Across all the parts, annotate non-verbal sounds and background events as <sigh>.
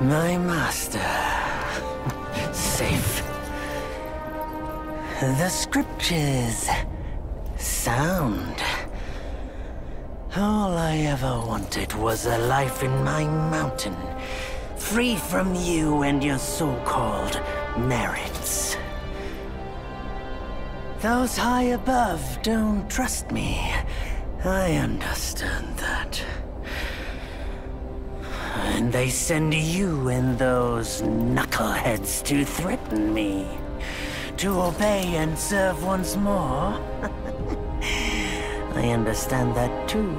My master. Safe. The scriptures. Sound. All I ever wanted was a life in my mountain. Free from you and your so-called merits. Those high above don't trust me. I understand that. And they send you and those knuckleheads to threaten me. To obey and serve once more. <laughs> I understand that too.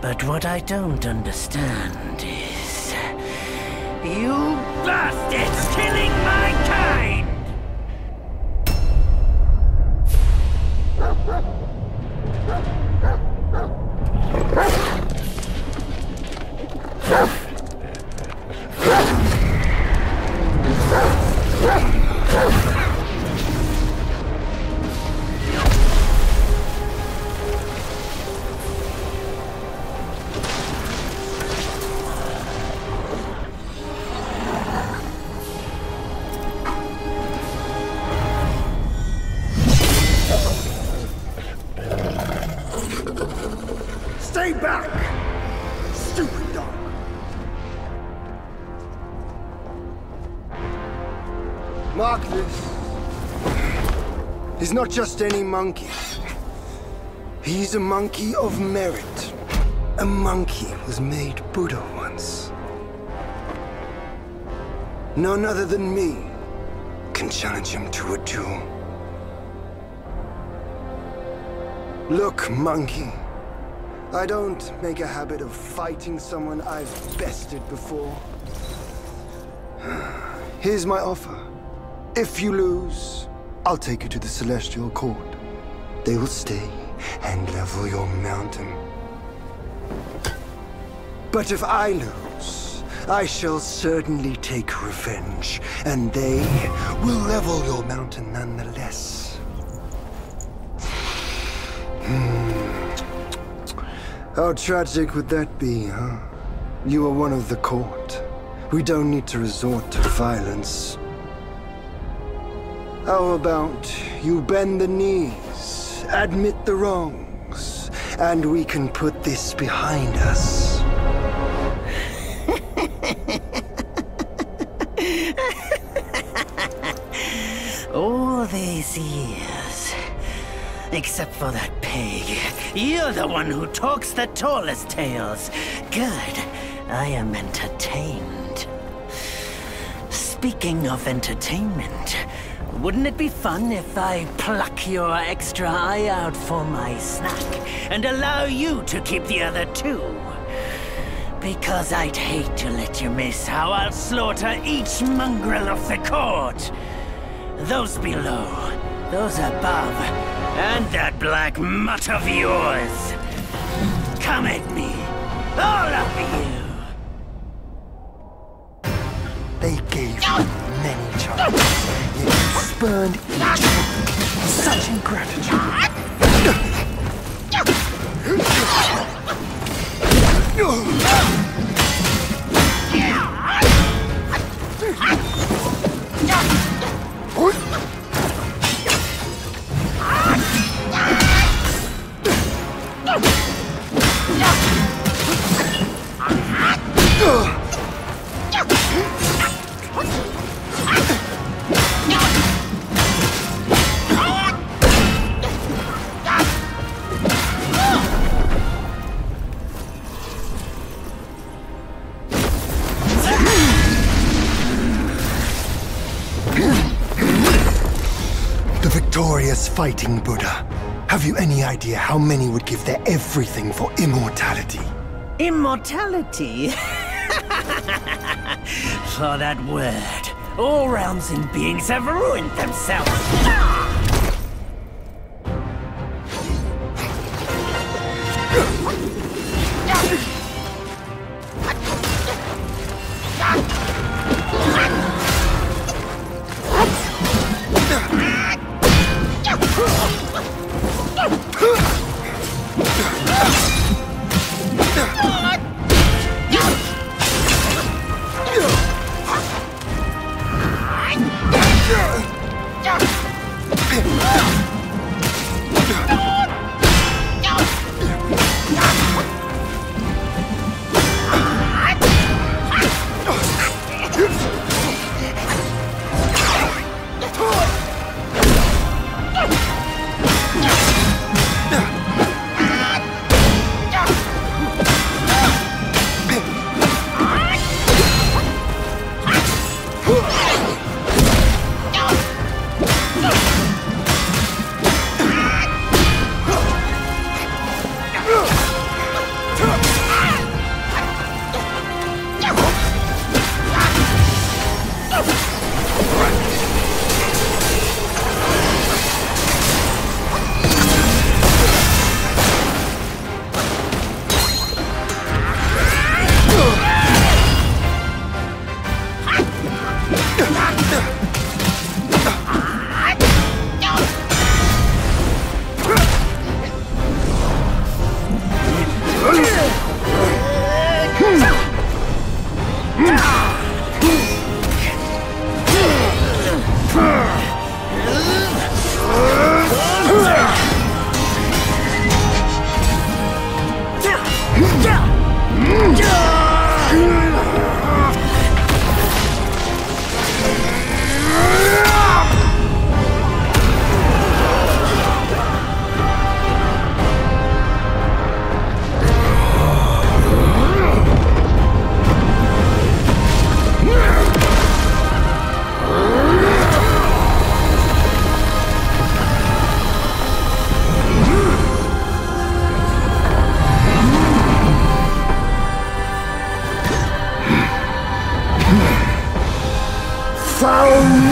But what I don't understand is... You bastards killing not just any monkey. He's a monkey of merit. A monkey was made Buddha once. None other than me can challenge him to a duel. Look, monkey. I don't make a habit of fighting someone I've bested before. <sighs> Here's my offer. If you lose, I'll take you to the Celestial Court. They will stay and level your mountain. But if I lose, I shall certainly take revenge, and they will level your mountain nonetheless. Hmm. How tragic would that be, huh? You are one of the court. We don't need to resort to violence. How about you bend the knees, admit the wrongs, and we can put this behind us? <laughs> All these years. Except for that pig. You're the one who talks the tallest tales. Good. I am entertained. Speaking of entertainment, wouldn't it be fun if I pluck your extra eye out for my snack and allow you to keep the other two? Because I'd hate to let you miss how I'll slaughter each mongrel of the court. Those below, those above, and that black mutt of yours. Come at me, all of you. They gave you many chances, spurned. Such ingratitude. Fighting Buddha. Have you any idea how many would give their everything for immortality? Immortality? <laughs> for that word, all realms and beings have ruined themselves.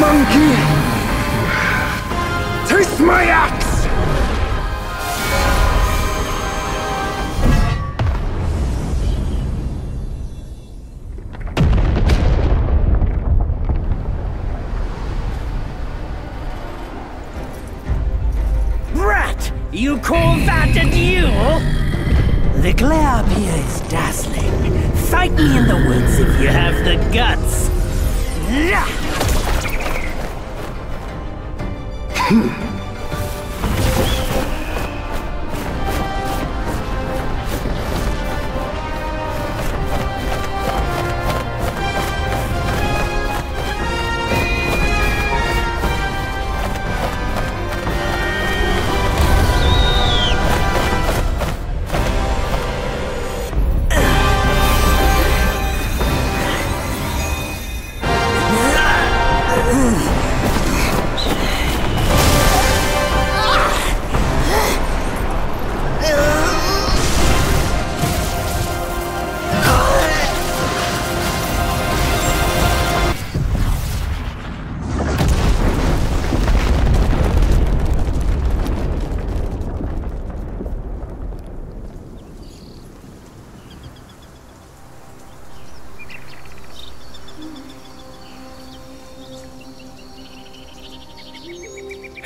Monkey! Taste my axe! Rat! You call that a duel? The glare up here is dazzling. Fight me in the woods if you have the guts. 哼 <laughs>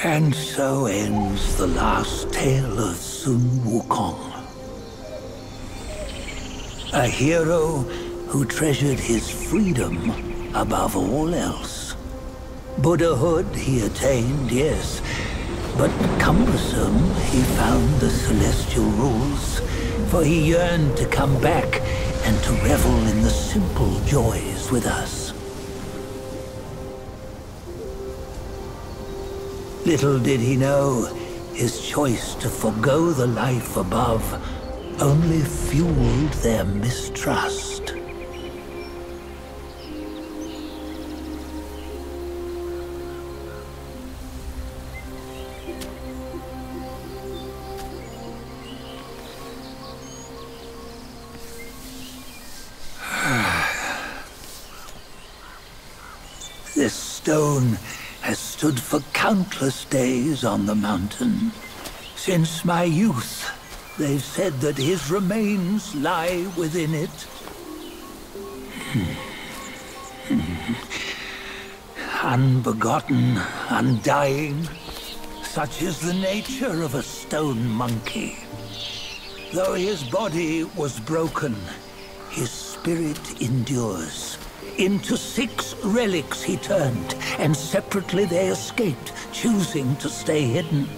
And so ends the last tale of Sun Wukong. A hero who treasured his freedom above all else. Buddhahood he attained, yes, but cumbersome he found the celestial rules, for he yearned to come back and to revel in the simple joys with us. Little did he know, his choice to forego the life above only fueled their mistrust. <sighs> This stone for countless days on the mountain. Since my youth, they've said that his remains lie within it. Hmm. Unbegotten, undying, such is the nature of a stone monkey. Though his body was broken, his spirit endures. Into six relics he turned, and separately they escaped, choosing to stay hidden.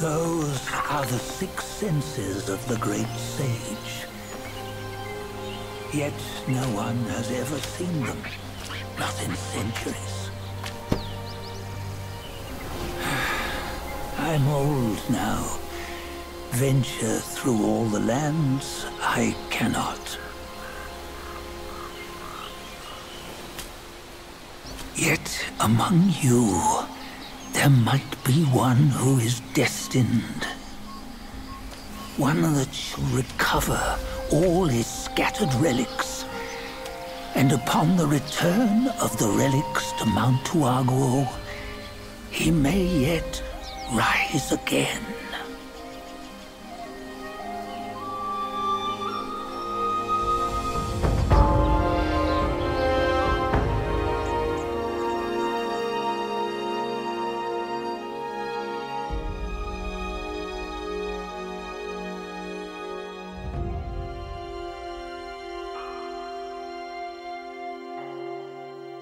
Those are the six senses of the great sage. Yet no one has ever seen them, not in centuries. <sighs> I'm old now. Venture through all the lands I cannot. Yet among you, there might be one who is destined. One that shall recover all his scattered relics. And upon the return of the relics to Mount Huaguo, he may yet rise again.